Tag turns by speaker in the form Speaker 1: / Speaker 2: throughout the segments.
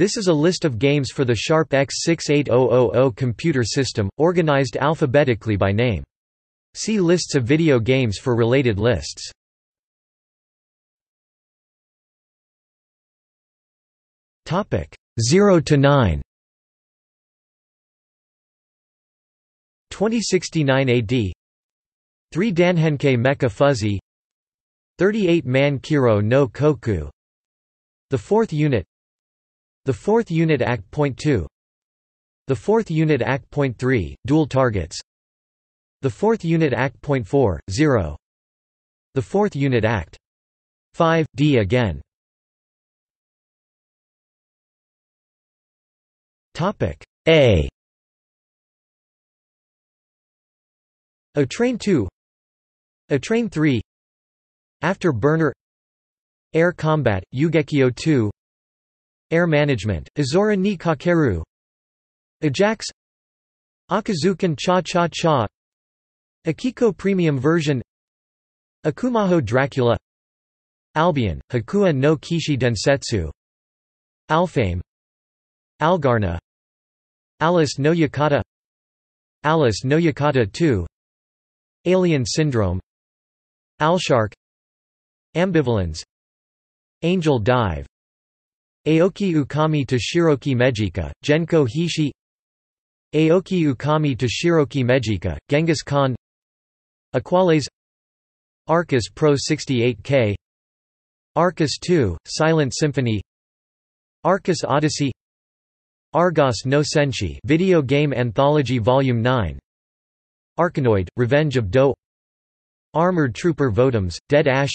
Speaker 1: This is a list of games for the Sharp X68000 computer system, organized alphabetically by name. See lists of video games for related lists. Topic 0 to 9. 2069 AD 3 Danhenke Mecha Fuzzy 38 Man Kiro no Koku The fourth unit The fourth unit Act Point 2 The fourth unit Act Point 3, Dual Targets. The fourth unit Act Point 4, 0 The fourth unit Act 5, D again. A. A Train 2 A Train 3 After Burner Air Combat, Ugekyo 2 Air Management, Azora ni Kakeru. Ajax. Akazukin Cha Cha Cha. Akiko Premium Version. Akumaho Dracula. Albion, Hakua no Kishi Densetsu. Alfame. Algarna. Alice no Yakata Alice no Yakata 2 Alien Syndrome. Alshark. Ambivalence. Angel Dive Aoki Ukami to Shiroki Mejika, Genko Hishi. Aoki Ukami to Shiroki Mejika, Genghis Khan. Aquales Arcus Pro 68K Arcus 2, Silent Symphony. Arcus Odyssey. Argos no Senshi Video Game Anthology Volume 9 Arkanoid, Revenge of Doh Armored Trooper Votoms, Dead Ash.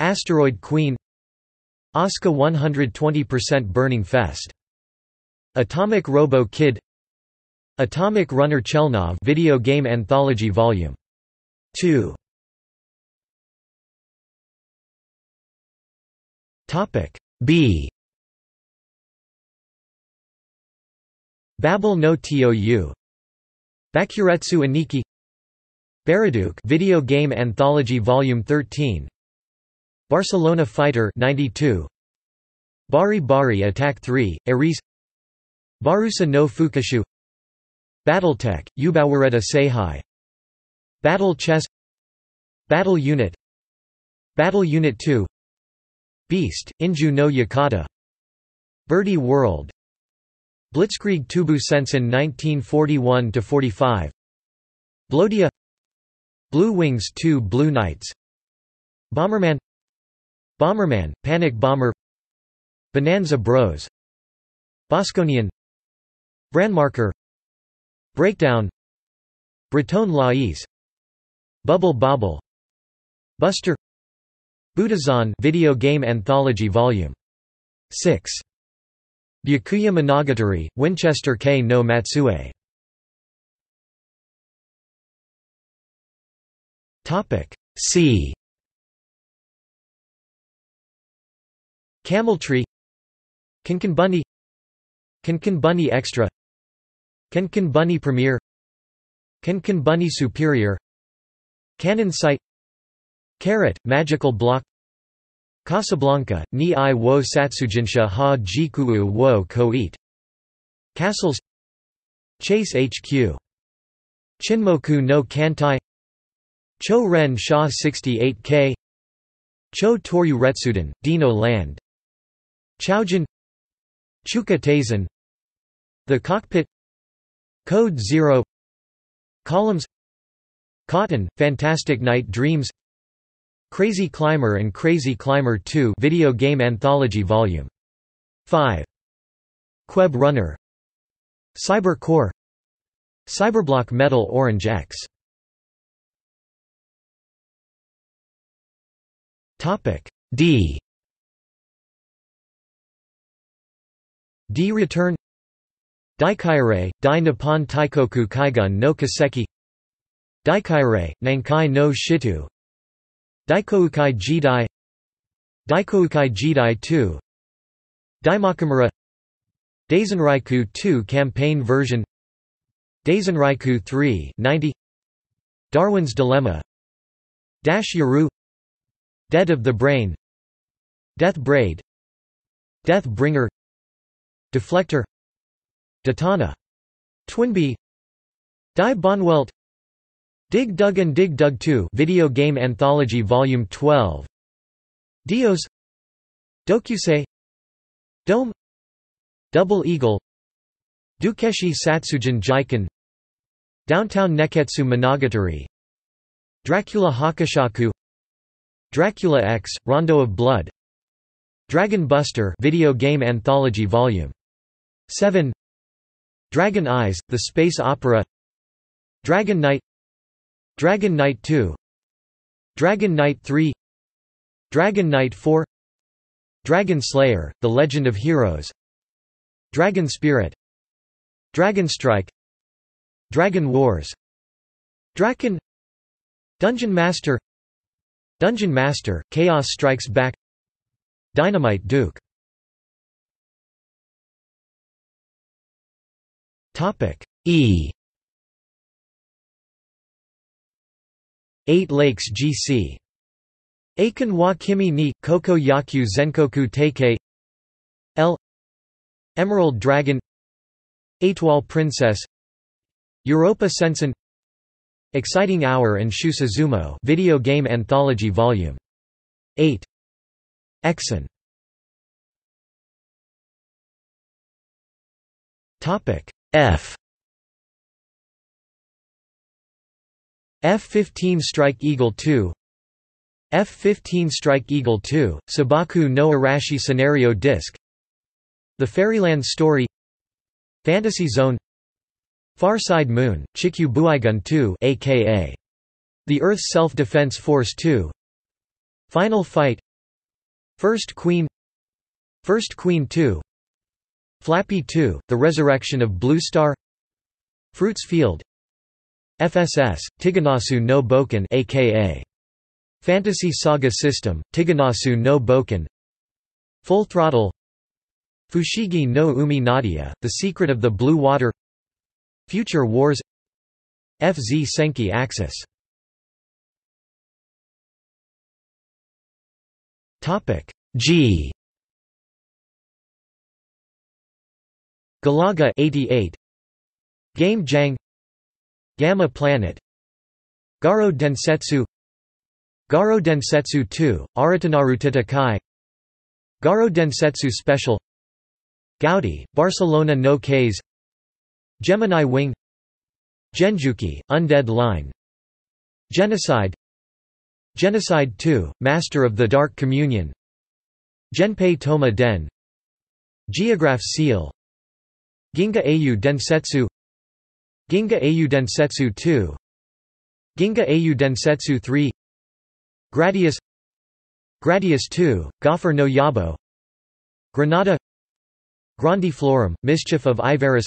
Speaker 1: Asteroid Queen Asuka 120% Burning Fest. Atomic Robo Kid. Atomic Runner Chelnov Video Game Anthology Volume 2 Topic B. Babel no Tou Bakuretsu Aniki. Baraduk Video Game Anthology Volume 13 Barcelona Fighter 92 Bari Bari Attack 3 Ares. Barusa no Fukushu Battletech Ubawareta Seihai Battle Chess. Battle Unit. Battle Unit 2 Beast Inju no Yakata Birdie World. Blitzkrieg Tubu Sensen 1941–45 Blodia. Blue Wings 2 Blue Knights. Bomberman Bomberman, Panic Bomber Bonanza Bros Bosconian Brandmarker Breakdown Breton Lais Bubble Bobble Buster Budazon Video Game Anthology Volume 6 Byakuya Monogatari, Winchester K. No Matsue. C Cameltry Kanken Bunny Kanken Bunny Extra Kanken Bunny Premier Kanken Bunny Superior Cannon Sight Carrot, Magical Block Casablanca, ni i wo satsujinsha ha jikuu wo koit. Castles Chase HQ. Chinmoku no Kantai Cho Ren Sha 68K Cho Toryu Retsuden, Dino Land Chaojin Chuka The Cockpit Code Zero Columns Cotton, Fantastic Night Dreams Crazy Climber and Crazy Climber 2 Video Game Anthology Volume 5 Queb Runner Cyber Core Cyberblock Metal Orange X. Topic D D Return. Daikaire, Dai Nippon Taikoku Kaigun no Kaseki. Daikaire, Nankai no Shitu. Daikoukai Jidai. Daikoukai Jidai 2 Daimakamura. Daisenraiku 2 campaign version. Daisenraiku 3 90 Darwin's Dilemma. Dash Yaru. Dead of the Brain. Death Blade. Death Bringer Deflector Detana Twinbee Die Bonwelt Dig Dug and Dig Dug 2 Video Game Anthology Volume 12 Dios Dokusei Dome Double Eagle Dukeshi Satsujin Jiken Downtown Neketsu Monogatari Dracula Hakushaku Dracula X Rondo of Blood Dragon Buster Video Game Anthology Volume 7 Dragon Eyes The Space Opera. Dragon Knight. Dragon Knight 2 Dragon Knight 3 Dragon Knight 4 Dragon Slayer The Legend of Heroes. Dragon Spirit. Dragon Strike. Dragon Wars. Draken. Dungeon Master. Dungeon Master Chaos Strikes Back. Dynamite Duke Topic E. Eight Lakes GC Aiken wa Kimi ni Koko Yaku Zenkoku Teikei L. Emerald Dragon. Étoile Princess. Europa Sensen. Exciting Hour and Shusazumo Video Game Anthology Volume 8 Exon. Topic F. F-15 Strike Eagle 2 F-15 Strike Eagle 2, Sabaku no Arashi Scenario Disc. The Fairyland Story. Fantasy Zone. Far Side Moon, Chikyu Buigun 2 aka The Earth's Self-Defense Force 2 Final Fight. First Queen. First Queen 2 Flappy 2, The Resurrection of Blue Star Fruits Field FSS, Tiganasu no Boken aka Fantasy Saga System, Tiganasu no Boken. Full Throttle Fushigi no Umi Nadia, The Secret of the Blue Water Future Wars FZ Senki Axis. G Galaga 88 Game Jang Gamma Planet Garo Densetsu Garo Densetsu 2, Aratanaru Kai Garo Densetsu Special Gaudi, Barcelona no K's Gemini Wing Genjuki, Undead Line Genocide Genocide 2, Master of the Dark Communion Genpei Toma Den Geograph Seal Ginga Au Densetsu Ginga Au Densetsu 2 Ginga Au Densetsu 3 Gradius Gradius 2, Gopher no Yabo Granada Grandiflorum, Mischief of Ivarus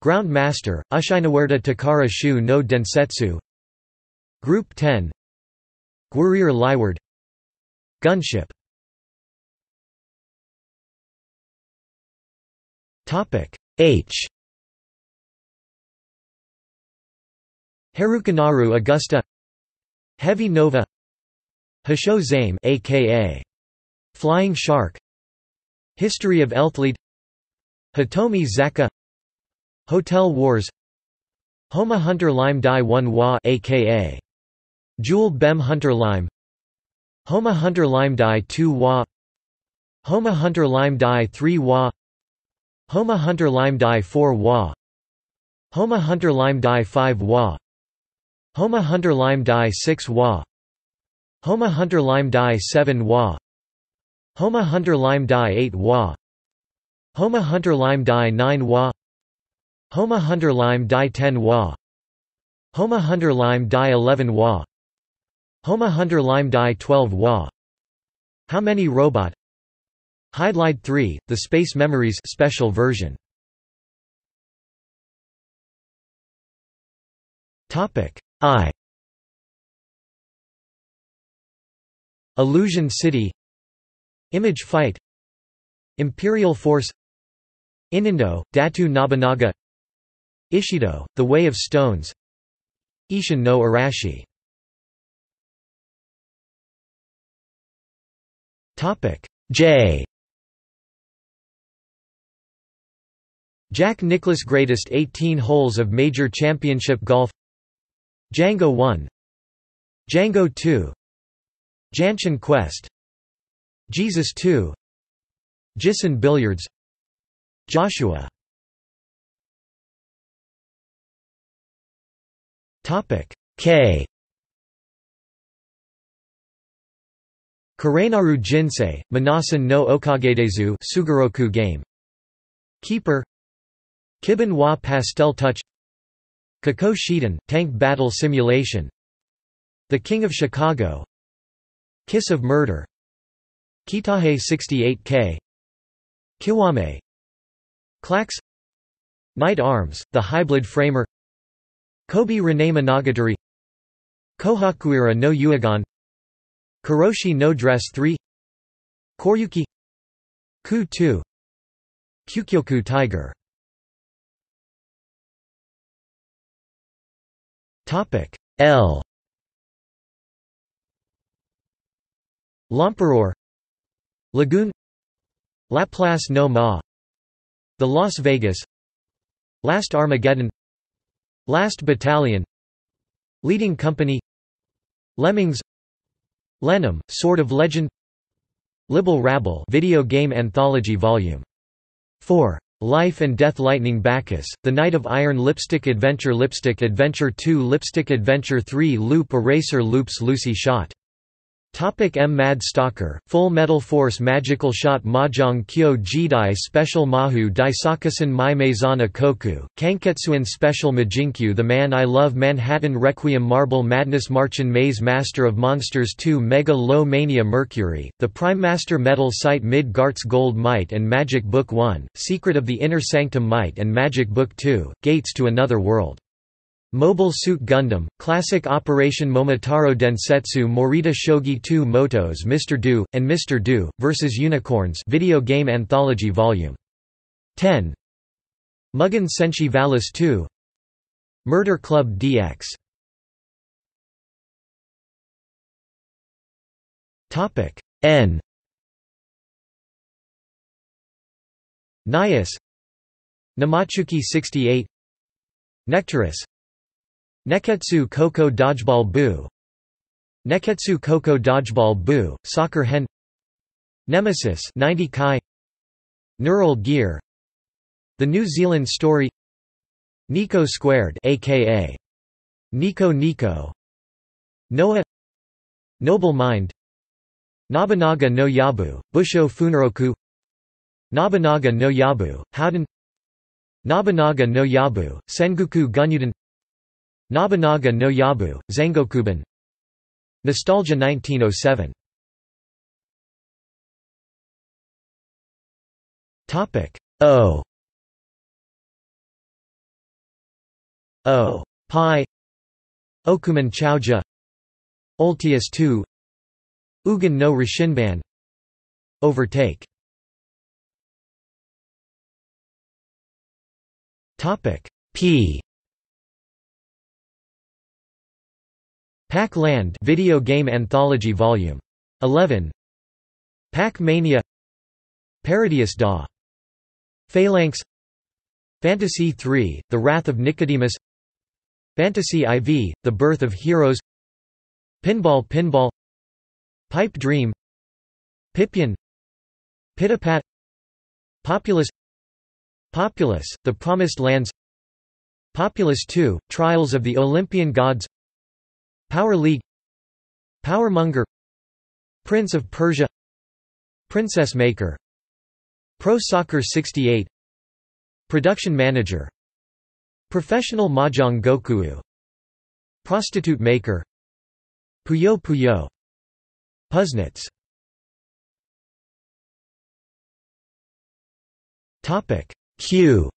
Speaker 1: Ground Master, Ushinawerta Takara Shu no Densetsu Group 10 Guerrier Liward Gunship H. Harukanaru Augusta Heavy Nova Hasho Zame aka Flying Shark History of Elthlead Hitomi Zaka Hotel Wars Homa Hunter Lime Die 1 Wa aka Jewel Bem Hunter Lime Homa Hunter Lime Die 2 Wa Homa Hunter Lime Die 3 Wa Homa Hunter Lime Die 4 Wa. Homa Hunter Lime Die 5 Wa. Homa Hunter Lime Die 6 Wa. Homa Hunter Lime Die 7 Wa. Homa Hunter Lime Die 8 Wa. Homa Hunter Lime Die 9 Wa. Homa Hunter Lime Die 10 Wa. Homa Hunter Lime Die 11 Wa. Homa Hunter Lime Die 12 Wa. How Many Robot Hydlide 3, The Space Memories special version. I. Illusion City. Image Fight. Imperial Force. Inindo, Datu Nobunaga Ishido, The Way of Stones. Ishin no Arashi. J Jack Nicklaus Greatest 18 Holes of Major Championship Golf. Django 1 Django 2 Janchen Quest. Jesus 2 Jissen Billiards. Joshua. K. Karenaru Jinsei, Minasan no Okagedezu Sugoroku game. Keeper Kiban wa Pastel Touch Kako Shiden, Tank Battle Simulation The King of Chicago Kiss of Murder Kitahe 68K Kiwame Clax Knight Arms, The Hybrid Framer Kobe Rene Monogatari Kohakuira no Yuagon Kuroshi no Dress 3 Koryuki Ku 2 Kyukyoku Tiger L. L'Empereur Lagoon. Laplace no Ma. The Las Vegas. Last Armageddon. Last Battalion. Leading Company. Lemmings. Lenham, Sword of Legend. Libble Rabble video game anthology volume 4. Life and Death Lightning Bacchus, The Knight of Iron Lipstick Adventure Lipstick Adventure 2 Lipstick Adventure 3 Loop Eraser Loops Lucy Shot Topic M. Mad Stalker, Full Metal Force Magical Shot Mahjong Kyo Jidai Special Mahu Daisakusen Mai Maizana Koku, Kanketsuan Special Majinkyu The Man I Love Manhattan Requiem Marble Madness Marchen Maze Master of Monsters 2 Mega Low Mania Mercury, The Prime Master Metal Site Mid Gold Might and Magic Book 1, Secret of the Inner Sanctum Might and Magic Book 2, Gates to Another World Mobile Suit Gundam, Classic Operation Momotaro Densetsu Morita Shogi 2 Motos Mr. Do, and Mr. Do, vs. Unicorns Video Game Anthology Vol. 10 Mugen Senshi Valis 2 Murder Club DX N Nias Namachuki 68 Nectaris Neketsu Koko Dodgeball Boo Neketsu Koko Dodgeball Boo, Soccer Hen. Nemesis 90 Kai. Neural Gear. The New Zealand Story. Nico Squared aka Nico Nico. Noah. Noble Mind. Nobunaga no Yabu, Busho Funaroku. Nobunaga no Yabu, Howden Nobunaga no Yabu, Sengoku Gunyuden Nobunaga no Yabu, Zangokuban. Nostalgia 1907 O. O. Pi. Okuman Chauja Ultius II Ugan no Rishinban Overtake. Topic P Pac-Land Video Game Anthology Volume 11 Pac-Mania Parodius Da Phalanx. Fantasy 3 The Wrath of Nicodemus. Fantasy IV The Birth of Heroes. Pinball Pinball. Pipe Dream. Pipian. Pitapat. Populous. Populous The Promised Lands. Populous 2 Trials of the Olympian Gods Power League Powermonger Prince of Persia Princess Maker Pro Soccer 68 Production Manager Professional Mahjong Gokuu Prostitute Maker Puyo Puyo Puznits Q.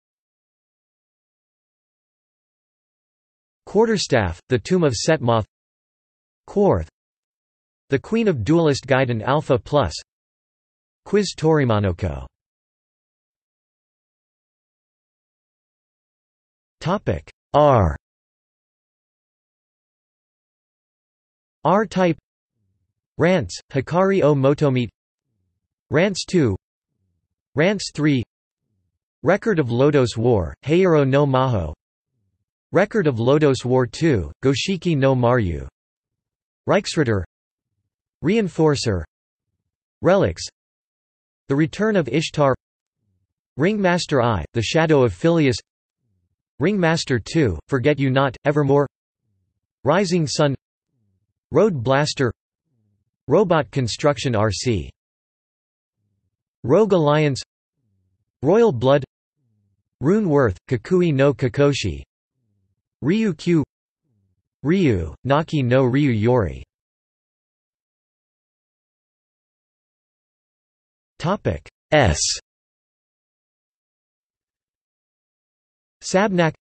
Speaker 1: Quarterstaff, The Tomb of Setmoth Quarth The Queen of Duelist Gaiden Alpha Plus Quiz Torimonoko Topic R. R-type Rants, Hikari o Motomeet Rants 2 Rants 3 Record of Lodoss War, Heiro no Maho Record of Lodoss War II, Goshiki no Maryu Reichsritter Reinforcer Relics The Return of Ishtar Ringmaster I, The Shadow of Phileas Ringmaster II, Forget You Not, Evermore Rising Sun Road Blaster Robot Construction RC Rogue Alliance Royal Blood Rune Worth, Kakui no Kakoshi Ryu Q Ryu, Naki no Ryu Yori. S. Sabnak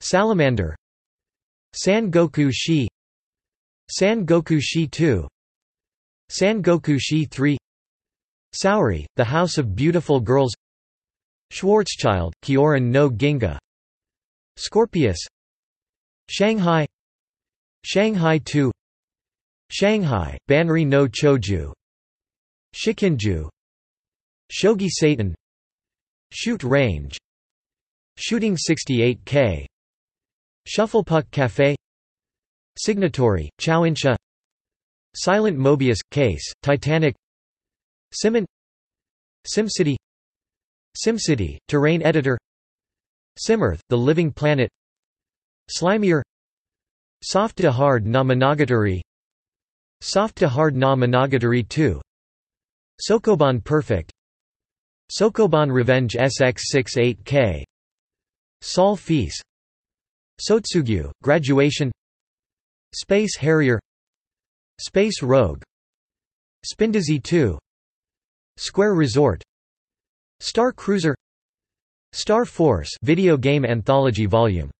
Speaker 1: Salamander San Goku Shi San Goku Shi 2 San Goku Shi 3 Saori, The House of Beautiful Girls Schwarzschild, Kyoran no Ginga Scorpius Shanghai Shanghai 2 Shanghai, Banri no Choju. Shikinju. Shogi Satan. Shoot Range. Shooting 68K Shufflepuck Cafe. Signatory, Chowincha Silent Mobius, Case, Titanic. Simon. SimCity. SimCity, Terrain Editor. Simearth, The Living Planet. Slimier Soft to Hard na Monogatari. Soft to Hard na Monogatari 2 Sokoban Perfect. Sokoban Revenge SX68K Sol Feast. Sotsugyu, Graduation. Space Harrier. Space Rogue. Spindazi 2 Square Resort. Star Cruiser. Star Force video game anthology volume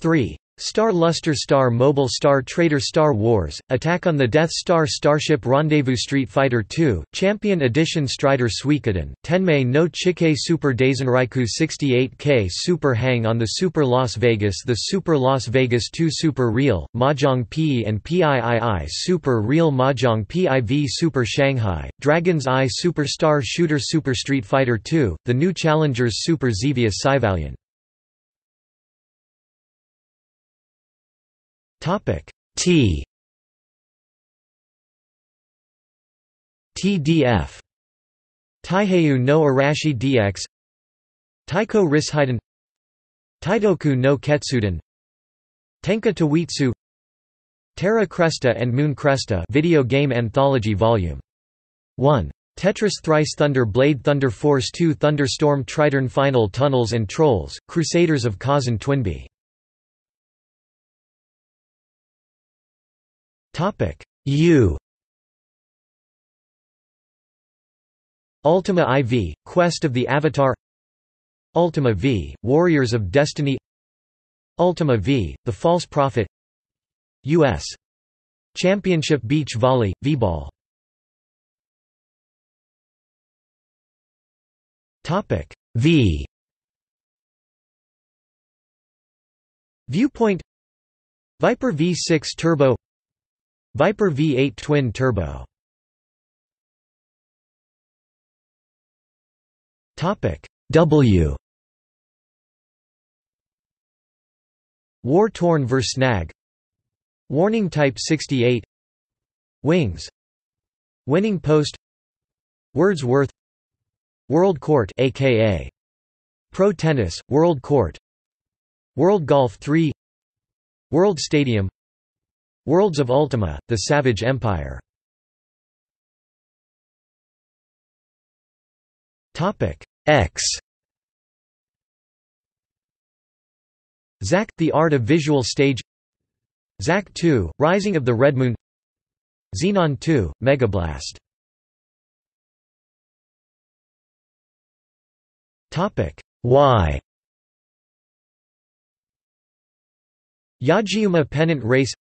Speaker 1: 3 Star Luster Star Mobile Star Trader Star Wars, Attack on the Death Star Starship Rendezvous Street Fighter II, Champion Edition Strider Suikoden, Tenmei no Chike Super Daizenraiku 68K Super Hang on the Super Las Vegas The Super Las Vegas 2 Super Real, Mahjong P and PIII Super Real Mahjong PIV Super Shanghai, Dragon's Eye Super Star Shooter Super Street Fighter II, The New Challengers Super Xevious Cyvalion Topic T. TDF Taiheiyu no Arashi DX Taiko Rishiden. Taidoku no Ketsuden. Tenka Tawitsu. Terra Cresta and Moon Cresta video game anthology volume 1 Tetris Thrice Thunder Blade Thunder Force 2 Thunderstorm Tritern Final Tunnels and Trolls, Crusaders of Kazan Twinbee Topic. U. Ultima IV, Quest of the Avatar. Ultima V, Warriors of Destiny. Ultima V, The False Prophet. U.S. Championship Beach Volley, V-Ball. Topic. V. Viewpoint. Viper V6 Turbo Viper V8 twin turbo. Topic W. War torn vs snag. Warning type 68 Wings. Winning post. Wordsworth. World Court aka Pro Tennis World Court. World Golf 3 World Stadium Worlds of Ultima, The Savage Empire. X. Xak, The Art of Visual Stage. Xak 2, Rising of the Red Moon. Xenon 2, Megablast. Y. Yajiuma Pennant Race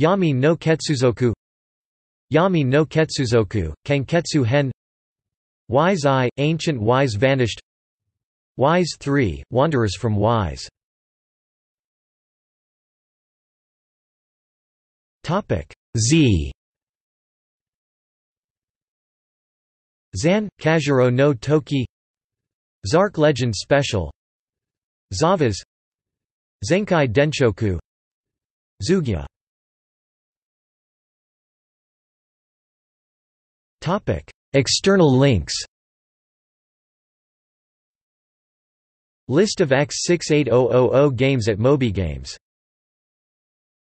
Speaker 1: Yami no Ketsuzoku Yami no Ketsuzoku, Kanketsu Hen Ys Eye, Ancient Ys Vanished Ys 3, Wanderers from Ys. Z. Zan, Kajiro no Toki Zark Legend Special Zavas Zenkai Denshoku Zugya External links List of X68000 games at MobyGames